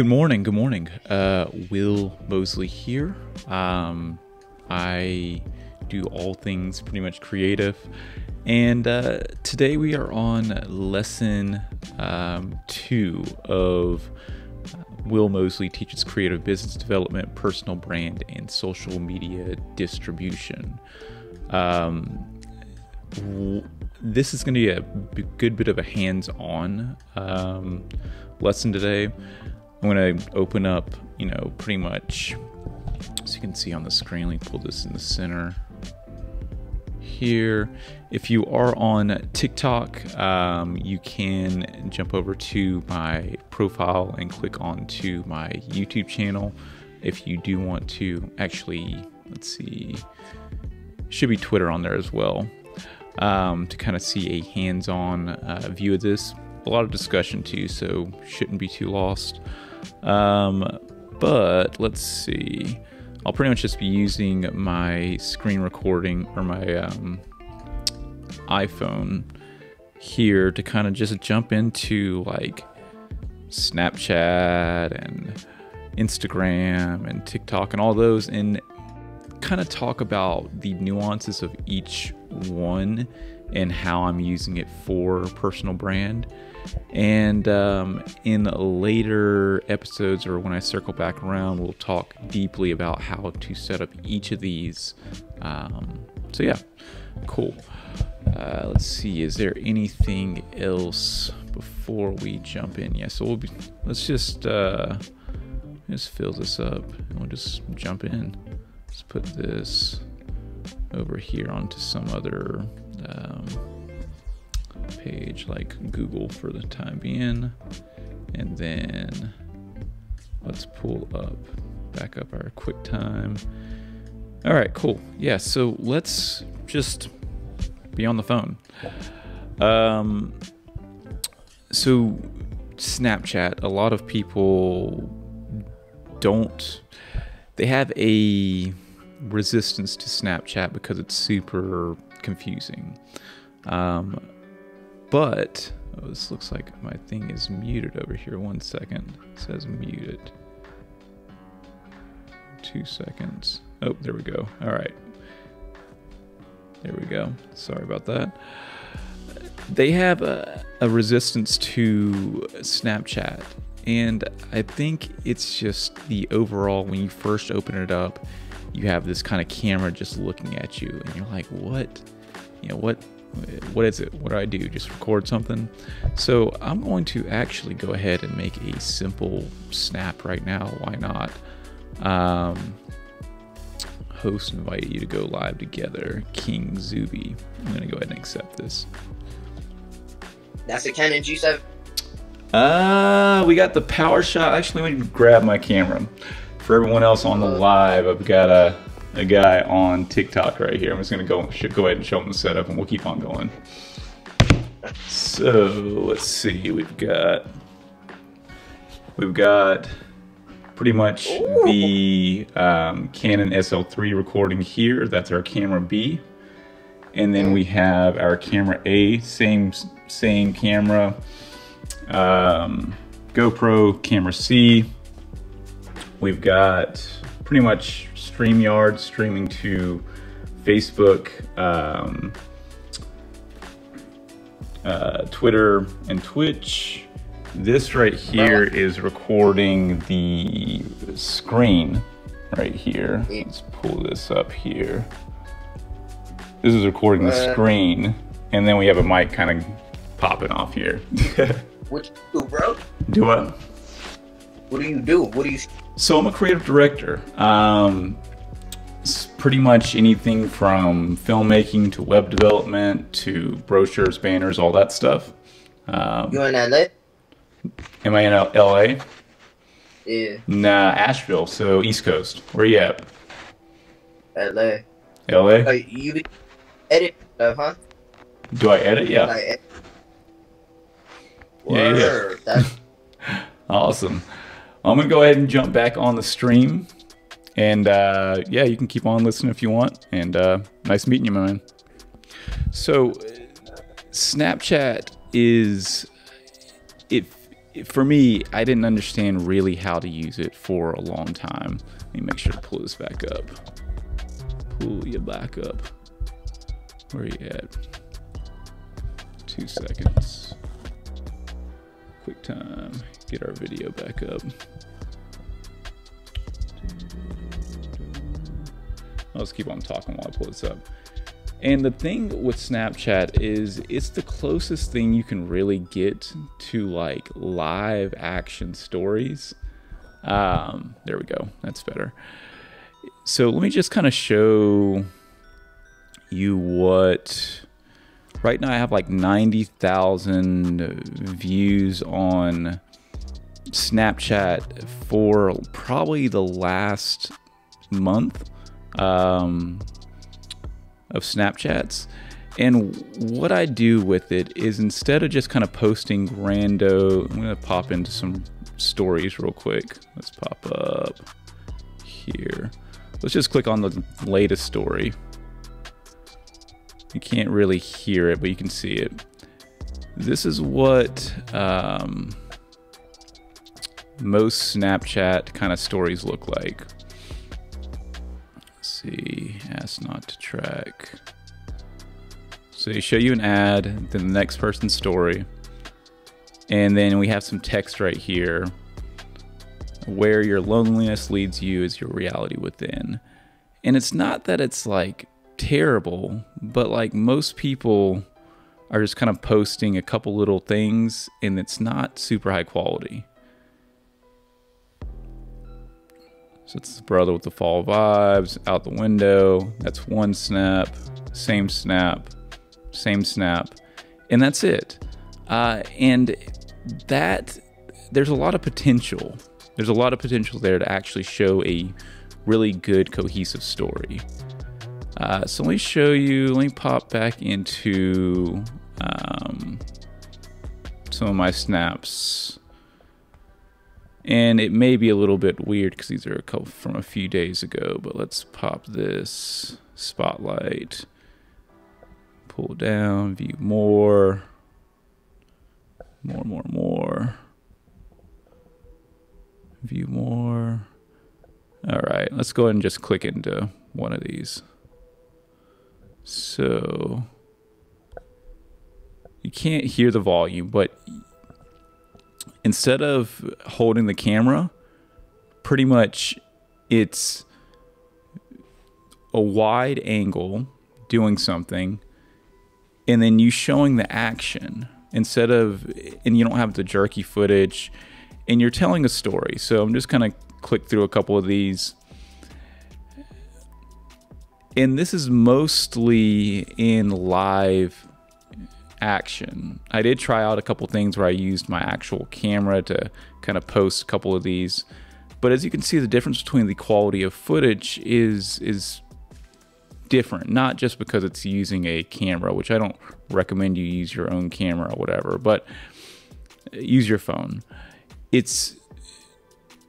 Good morning. Good morning. Uh, Will Mosley here. Um, I do all things pretty much creative. And uh, today we are on lesson um, two of Will Mosley Teaches Creative Business Development, Personal Brand, and Social Media Distribution. Um, this is going to be a good bit of a hands on um, lesson today. I'm going to open up, you know, pretty much so you can see on the screen. Let me pull this in the center here. If you are on TikTok, um, you can jump over to my profile and click onto my YouTube channel. If you do want to actually, let's see, should be Twitter on there as well um, to kind of see a hands on uh, view of this. A lot of discussion too, so shouldn't be too lost. Um, but let's see. I'll pretty much just be using my screen recording or my um, iPhone here to kind of just jump into like Snapchat and Instagram and TikTok and all those and kind of talk about the nuances of each one and how I'm using it for personal brand. And um, in later episodes, or when I circle back around, we'll talk deeply about how to set up each of these. Um, so, yeah, cool. Uh, let's see, is there anything else before we jump in? Yeah, so we'll be, let's just, uh, just fill this up and we'll just jump in. Let's put this over here onto some other um, page like Google for the time being. And then let's pull up, back up our QuickTime. All right, cool. Yeah, so let's just be on the phone. Um, so Snapchat, a lot of people don't, they have a resistance to Snapchat because it's super confusing. Um, but oh, this looks like my thing is muted over here. One second. It says muted. Two seconds. Oh, there we go. All right. There we go. Sorry about that. They have a, a resistance to Snapchat. And I think it's just the overall, when you first open it up, you have this kind of camera just looking at you. And you're like, what? You know, what? What is it? What do I do? Just record something? So I'm going to actually go ahead and make a simple snap right now. Why not? Um, host invited you to go live together. King Zuby. I'm going to go ahead and accept this. That's a Canon G7. Uh, we got the PowerShot. Actually, let me grab my camera. For everyone else on the live, I've got a, a guy on TikTok right here. I'm just gonna go should go ahead and show him the setup, and we'll keep on going. So let's see. We've got we've got pretty much the um, Canon SL3 recording here. That's our camera B, and then we have our camera A. Same same camera um, GoPro camera C. We've got pretty much StreamYard streaming to Facebook, um, uh, Twitter, and Twitch. This right here is recording the screen right here. Let's pull this up here. This is recording the screen, and then we have a mic kind of popping off here. What you do, bro? Do what? What do you do? What do you? So I'm a creative director. Um, pretty much anything from filmmaking to web development to brochures, banners, all that stuff. Um, You in LA? am I in L- LA? Yeah, Nah, Asheville. So East Coast. Where you at? LA. LA? Uh, you edit stuff, huh? Do I edit? Yeah. Like, ed- Yeah, yeah. That's Awesome. I'm gonna go ahead and jump back on the stream, and uh, yeah, you can keep on listening if you want. And uh, nice meeting you, man. So, Snapchat is it for me, I didn't understand really how to use it for a long time. Let me make sure to pull this back up. Pull you back up. Where are you at? Two seconds. QuickTime. Get our video back up. Just keep on talking while I pull this up. And the thing with Snapchat is it's the closest thing you can really get to like live action stories. Um, there we go. That's better. So let me just kind of show you what. Right now, I have like 90,000 views on Snapchat for probably the last month. Um, of Snapchats. And what I do with it is instead of just kind of posting rando, I'm going to pop into some stories real quick. Let's pop up here. Let's just click on the latest story. You can't really hear it, but you can see it. This is what um, most Snapchat kind of stories look like Let's see, ask not to track. So they show you an ad, then the next person's story, and then we have some text right here. Where your loneliness leads you is your reality within. And it's not that it's like terrible, but like most people are just kind of posting a couple little things and it's not super high quality. So it's the brother with the fall vibes out the window. That's one snap, same snap, same snap, and that's it. Uh, and that there's a lot of potential. There's a lot of potential there to actually show a really good cohesive story. Uh, so let me show you. Let me pop back into um, some of my snaps. And it may be a little bit weird because these are a couple from a few days ago, but let's pop this spotlight, pull down, view more, more, more, more, view more. All right, let's go ahead and just click into one of these. So you can't hear the volume, but instead of holding the camera, pretty much it's a wide angle doing something and then you showing the action instead of and you don't have the jerky footage and you're telling a story. So I'm just kind of click through a couple of these. And this is mostly in live action. I did try out a couple things where I used my actual camera to kind of post a couple of these. But as you can see, the difference between the quality of footage is is different, not just because it's using a camera, which I don't recommend you use your own camera or whatever, but use your phone. It's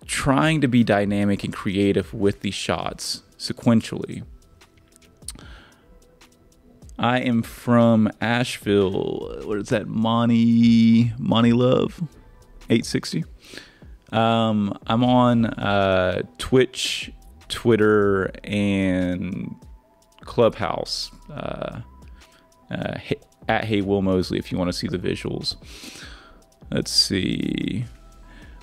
trying to be dynamic and creative with these shots sequentially. I am from Asheville. What is that? Monty Monty Love, eight sixty. Um, I'm on uh, Twitch, Twitter, and Clubhouse. Uh, uh, at Hey Will Mosley if you want to see the visuals. Let's see.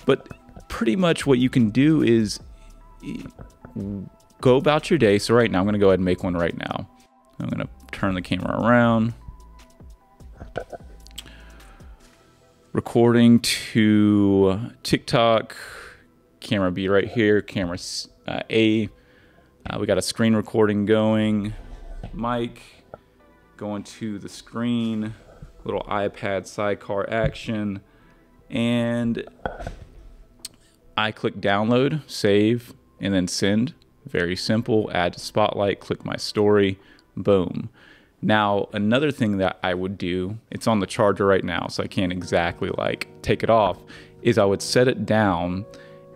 But pretty much what you can do is go about your day. So right now, I'm going to go ahead and make one right now. I'm going to turn the camera around. Recording to TikTok. Camera B right here. Camera uh, A. Uh, we got a screen recording going. Mic going to the screen. Little iPad sidecar action. And I click download, save, and then send. Very simple. Add to Spotlight, click my story, boom. Now, another thing that I would do, it's on the charger right now, so I can't exactly like take it off, is I would set it down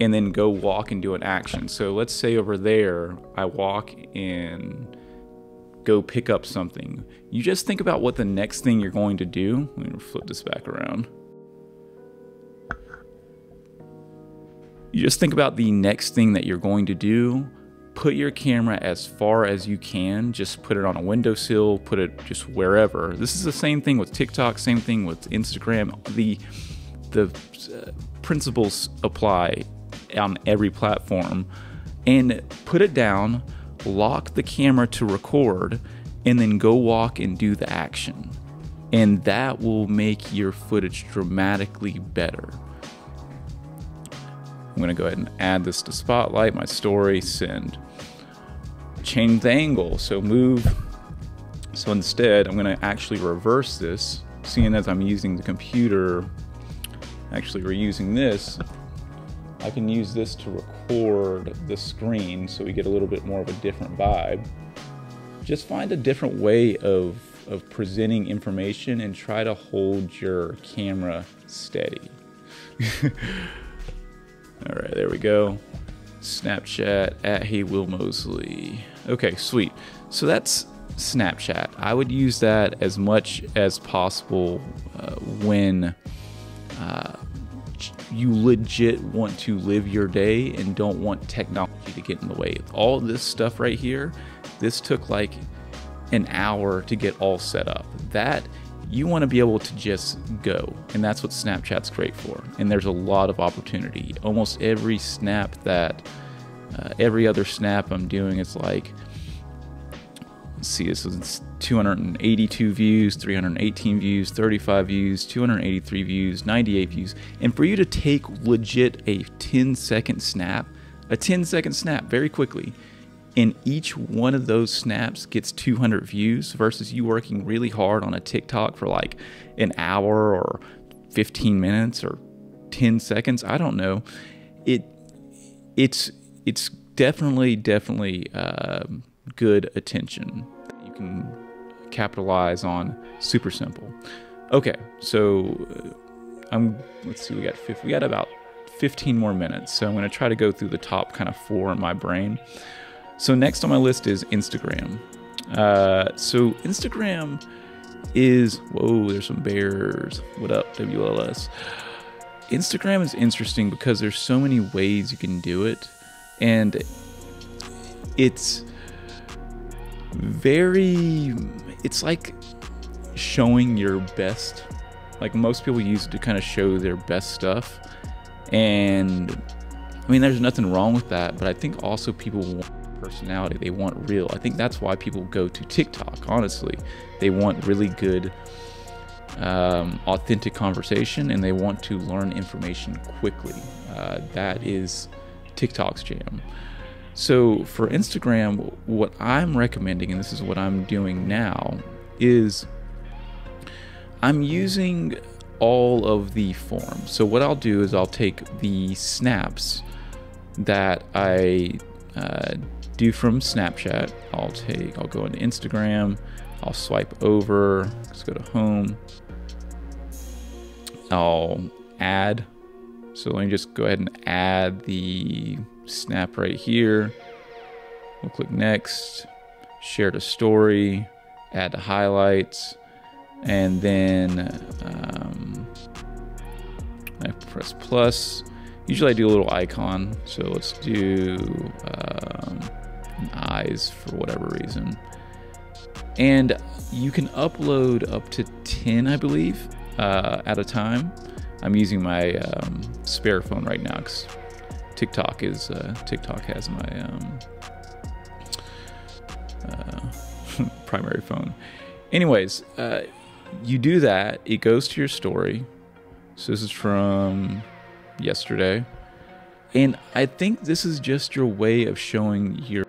and then go walk and do an action. So let's say over there, I walk and go pick up something. You just think about what the next thing you're going to do. Let me flip this back around. you just think about the next thing that you're going to do. Put your camera as far as you can. Just put it on a windowsill, put it just wherever. This is the same thing with TikTok, same thing with Instagram. The the uh, principles apply on every platform. And put it down, lock the camera to record, and then go walk and do the action. And that will make your footage dramatically better. I'm going to go ahead and add this to Spotlight, my story, send. Change the angle, so move. So instead, I'm going to actually reverse this, seeing as I'm using the computer. Actually, we're using this. I can use this to record the screen so we get a little bit more of a different vibe. Just find a different way of, of presenting information and try to hold your camera steady. There we go. Snapchat at Hey Will Mosley. Okay, sweet. So that's Snapchat. I would use that as much as possible uh, when uh, you legit want to live your day and don't want technology to get in the way. All this stuff right here, this took like an hour to get all set up. That you want to be able to just go. And that's what Snapchat's great for. And there's a lot of opportunity. Almost every snap that, uh, every other snap I'm doing is like, let's see, this is 282 views, 318 views, 35 views, 283 views, 98 views. And for you to take legit a 10 second snap, a 10 second snap very quickly, and each one of those snaps gets 200 views versus you working really hard on a TikTok for like an hour or 15 minutes or 10 seconds. I don't know. It it's it's definitely definitely uh, good attention you can capitalize on. Super simple. Okay, so uh, I'm let's see. We got 50, we got about 15 more minutes, so I'm going to try to go through the top kind of four in my brain. So next on my list is Instagram. Uh, so Instagram is whoa, there's some bears. What up, WLS? Instagram is interesting because there's so many ways you can do it, and it's very. It's like showing your best. Like most people use it to kind of show their best stuff, and I mean, there's nothing wrong with that, but I think also people personality. They want real. I think that's why people go to TikTok, honestly. They want really good, um, authentic conversation and they want to learn information quickly. Uh, that is TikTok's jam. So for Instagram, what I'm recommending, and this is what I'm doing now, is I'm using all of the forms. So what I'll do is I'll take the snaps that I uh, do from Snapchat. I'll take, I'll go into Instagram, I'll swipe over, let's go to home. I'll add. So let me just go ahead and add the snap right here. We'll click next, share to story, add to highlights, and then um, I press plus. Usually I do a little icon, so let's do um, eyes for whatever reason. And you can upload up to 10, I believe, uh, at a time. I'm using my um, spare phone right now because TikTok is uh, TikTok has my um, uh, primary phone. Anyways, uh, you do that. It goes to your story. So this is from yesterday, and I think this is just your way of showing your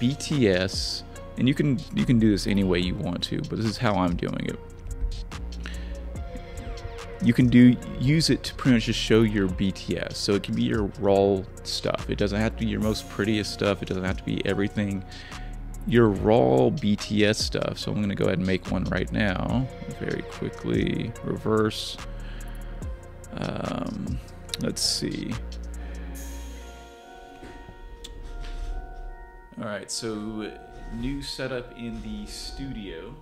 BTS. And you can you can do this any way you want to, but this is how I'm doing it you can do use it to pretty much just show your BTS. So it can be your raw stuff. It doesn't have to be your most prettiest stuff. It doesn't have to be everything. Your raw BTS stuff. So I'm gonna go ahead and make one right now, very quickly. Reverse. Um, let's see. All right, so new setup in the studio.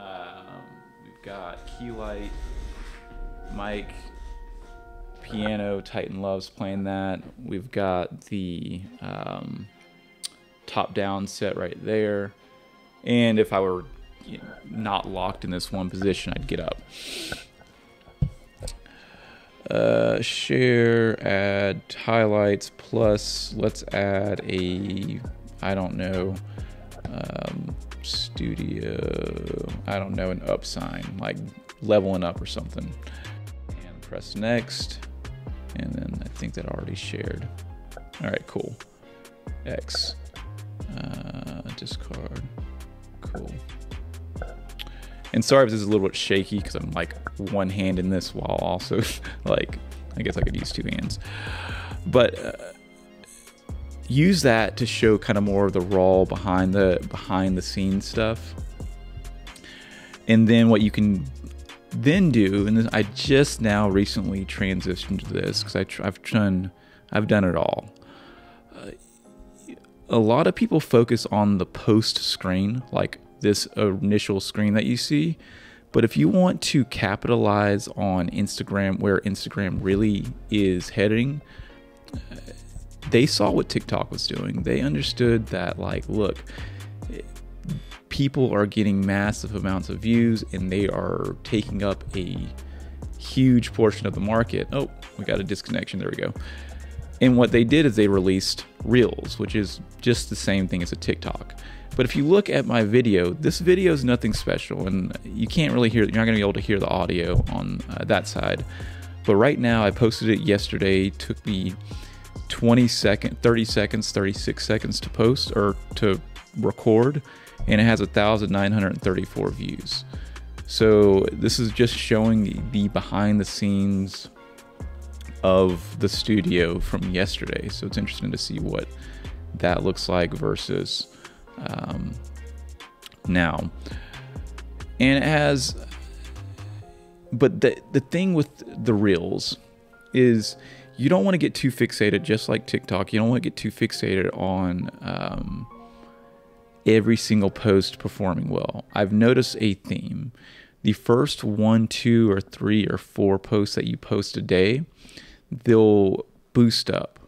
Um, we've got key light mic, piano. Titan loves playing that. We've got the um, top down set right there. And if I were you know, not locked in this one position, I'd get up. Uh, share, add highlights, plus let's add a, I don't know, um, studio, I don't know, an up sign, like leveling up or something. And press next. And then I think that already shared. All right, cool. X. Uh, discard. Cool. And sorry if this is a little bit shaky because I'm like one hand in this while also like I guess I could use two hands. But uh, use that to show kind of more of the raw behind the behind the scenes stuff. And then what you can then do, and I just now recently transitioned to this because I've done I've done it all. Uh, a lot of people focus on the post screen, like this initial screen that you see. But if you want to capitalize on Instagram, where Instagram really is heading, they saw what TikTok was doing. They understood that, like, look, people are getting massive amounts of views and they are taking up a huge portion of the market. Oh, we got a disconnection. There we go. And what they did is they released Reels, which is just the same thing as a TikTok. But if you look at my video, this video is nothing special, and you can't really hear. You're not going to be able to hear the audio on uh, that side. But right now, I posted it yesterday. It took me 20 seconds, 30 seconds, 36 seconds to post or to record, and it has 1,934 views. So this is just showing the behind the scenes of the studio from yesterday. So it's interesting to see what that looks like versus um, now. And it has, but the the thing with the reels is you don't want to get too fixated, just like TikTok. You don't want to get too fixated on um, every single post performing well. I've noticed a theme. The first one, two, or three, or four posts that you post a day, they'll boost up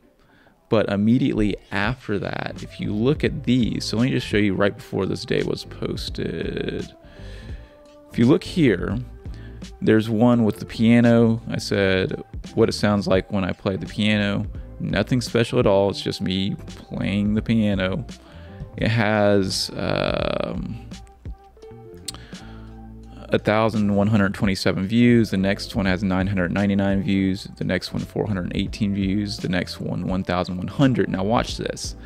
but immediately after that, if you look at these, so let me just show you right before this day was posted. If you look here, there's one with the piano. I said what it sounds like when I play the piano. Nothing special at all. It's just me playing the piano. It has um, 1,127 views. The next one has 999 views. The next one, 418 views. The next one, 1,100. Now, watch this.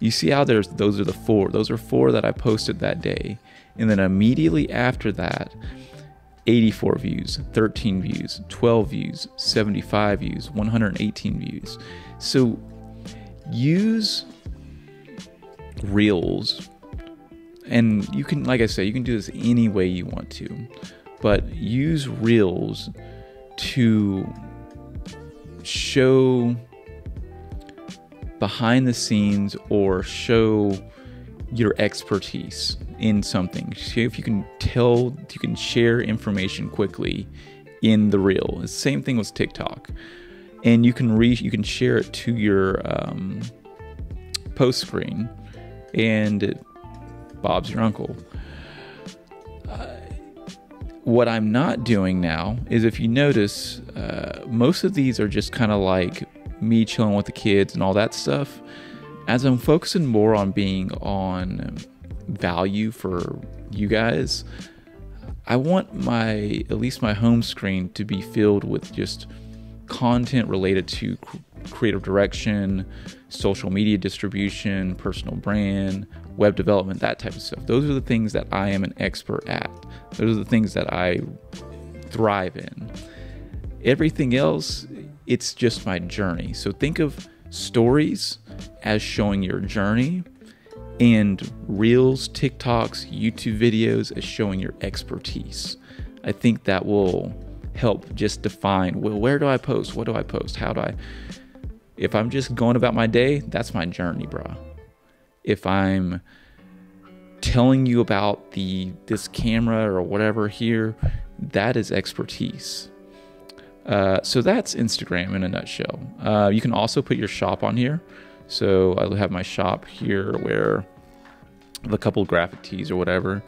You see how there's those are the four. Those are four that I posted that day. And then immediately after that, 84 views, 13 views, 12 views, 75 views, 118 views. So use Reels and you can like i say you can do this any way you want to but use reels to show behind the scenes or show your expertise in something see if you can tell you can share information quickly in the reel same thing with tiktok and you can re you can share it to your um, post screen and Bob's your uncle. Uh, what I'm not doing now is if you notice, uh, most of these are just kind of like me chilling with the kids and all that stuff. As I'm focusing more on being on value for you guys, I want my, at least my home screen to be filled with just content related to creative direction, social media distribution, personal brand, web development, that type of stuff. Those are the things that I am an expert at. Those are the things that I thrive in. Everything else, it's just my journey. So think of stories as showing your journey and reels, TikToks, YouTube videos as showing your expertise. I think that will help just define well, where do I post? What do I post? How do I if I'm just going about my day, that's my journey, bro. If I'm telling you about the this camera or whatever here, that is expertise. Uh, so that's Instagram in a nutshell. Uh, you can also put your shop on here. So I have my shop here where the couple graphic tees or whatever.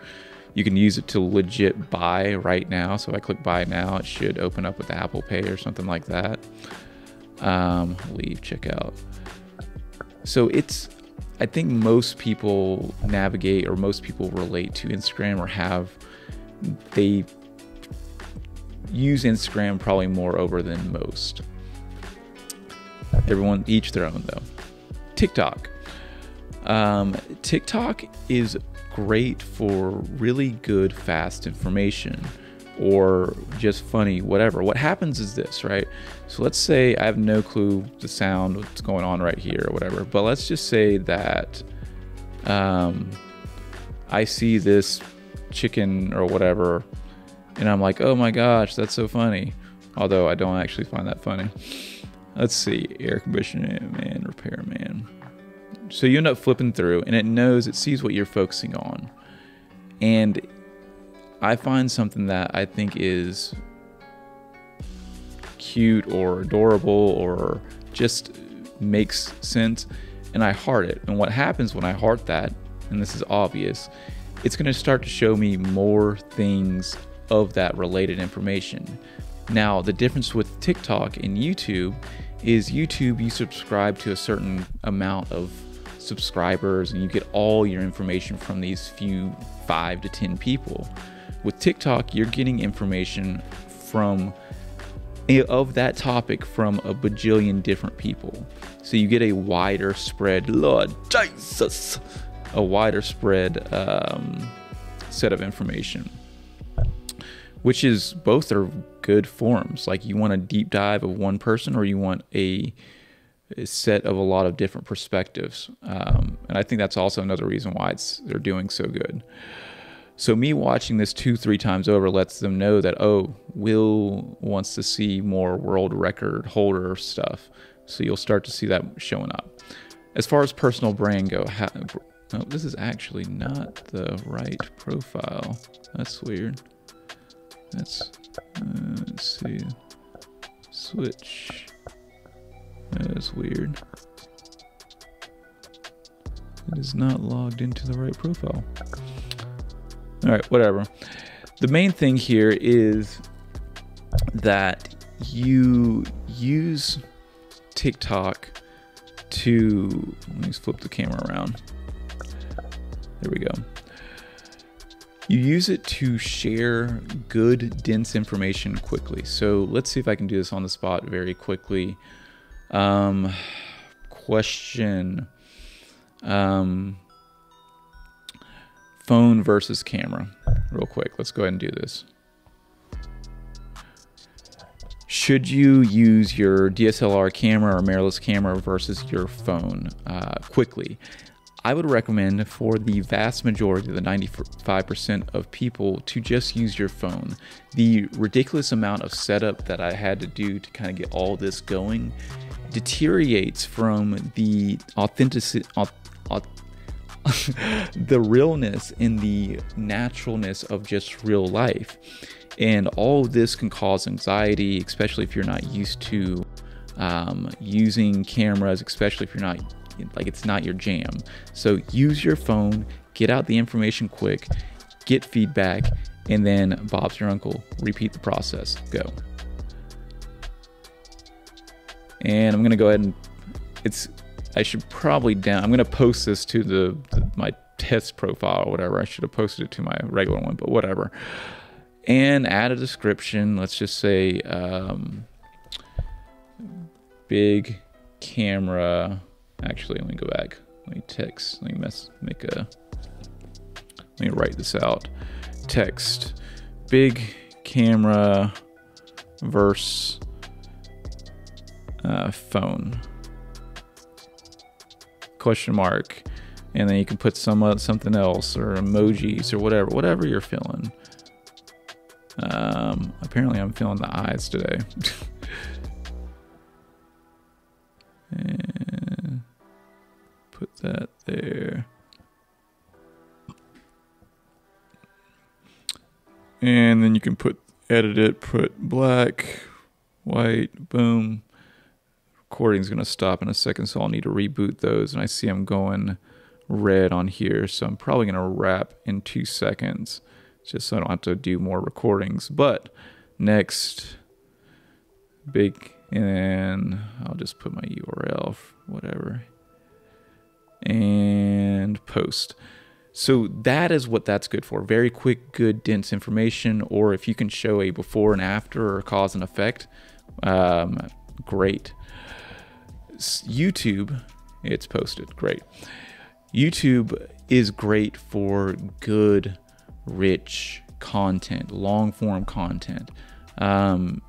You can use it to legit buy right now. So if I click buy now, it should open up with Apple Pay or something like that. Um, leave checkout. So it's, I think most people navigate or most people relate to Instagram or have, they use Instagram probably more over than most. Everyone, each their own though. TikTok. Um, TikTok is great for really good, fast information or just funny, whatever. What happens is this, right? So let's say I have no clue the sound, what's going on right here or whatever, but let's just say that um, I see this chicken or whatever and I'm like, oh my gosh, that's so funny. Although I don't actually find that funny. Let's see, air conditioning man, repair man. So you end up flipping through, and it knows, it sees what you're focusing on. And I find something that I think is cute or adorable or just makes sense, and I heart it. And what happens when I heart that, and this is obvious, it's going to start to show me more things of that related information. Now, the difference with TikTok and YouTube is YouTube, you subscribe to a certain amount of subscribers and you get all your information from these few five to 10 people. With TikTok, you're getting information from of that topic from a bajillion different people. So you get a wider spread, Lord Jesus, a wider spread um, set of information which is both are good forms. Like you want a deep dive of one person, or you want a, set of a lot of different perspectives. Um, and I think that's also another reason why it's they're doing so good. So me watching this two, three times over lets them know that oh, Will wants to see more world record holder stuff. So you'll start to see that showing up. As far as personal brand go, ha- oh, this is actually not the right profile. That's weird. Let's, uh, let's see. Switch. That's weird. It is not logged into the right profile. All right, whatever. The main thing here is that you use TikTok to let me flip the camera around. There we go. You use it to share good, dense information quickly. So let's see if I can do this on the spot very quickly. Um, question um, phone versus camera. Real quick, let's go ahead and do this. Should you use your DSLR camera or mirrorless camera versus your phone uh, quickly? I would recommend for the vast majority, of the 95% of people, to just use your phone. The ridiculous amount of setup that I had to do to kind of get all this going deteriorates from the authenticity, the realness and the naturalness of just real life. And all of this can cause anxiety, especially if you're not used to um, using cameras, especially if you're not like it's not your jam. So use your phone, get out the information quick, get feedback, and then Bob's your uncle. Repeat the process. Go. And I'm gonna go ahead and it's. I should probably down. I'm gonna post this to the, the my test profile or whatever. I should have posted it to my regular one, but whatever. And add a description. Let's just say um, big camera Actually, let me go back. Let me text. Let me mess, make a. Let me write this out. Text. Big camera verse uh, phone. Question mark. And then you can put some uh, something else or emojis or whatever, whatever you're feeling. Um, apparently, I'm feeling the eyes today. you can put edit it, put black, white, boom. Recording's gonna stop in a second, so I'll need to reboot those. And I see I'm going red on here, so I'm probably gonna wrap in two seconds, just so I don't have to do more recordings. But next, big, and I'll just put my URL, whatever, and post. So that is what that's good for. Very quick, good, dense information. Or if you can show a before and after or cause and effect, um, great. YouTube, it's posted. Great. YouTube is great for good, rich content, long form content. Um,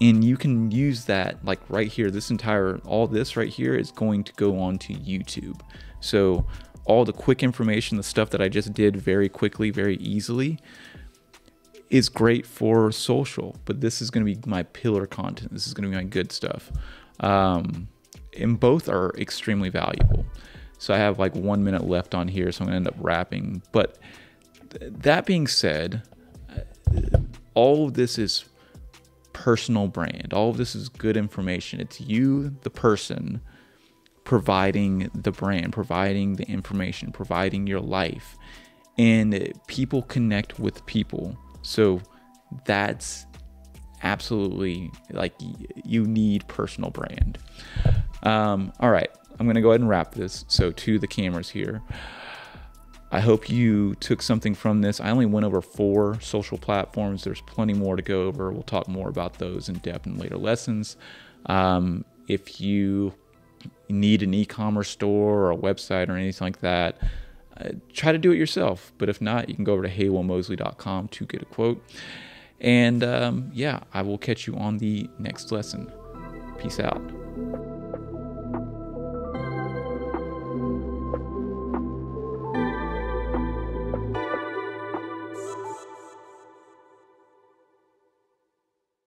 and you can use that like right here. This entire, all this right here is going to go onto YouTube. So all the quick information, the stuff that I just did very quickly, very easily, is great for social. But this is going to be my pillar content. This is going to be my good stuff. Um, and both are extremely valuable. So I have like one minute left on here, so I'm going to end up wrapping. But th- that being said, all of this is personal brand. All of this is good information. It's you, the person providing the brand, providing the information, providing your life. And people connect with people. So that's absolutely like you need personal brand. Um, all right, I'm gonna go ahead and wrap this. So to the cameras here. I hope you took something from this. I only went over four social platforms. There's plenty more to go over. We'll talk more about those in depth in later lessons. Um, if you need an e-commerce store or a website or anything like that, uh, try to do it yourself. But if not, you can go over to heywillmosley.com to get a quote. And um, yeah, I will catch you on the next lesson. Peace out.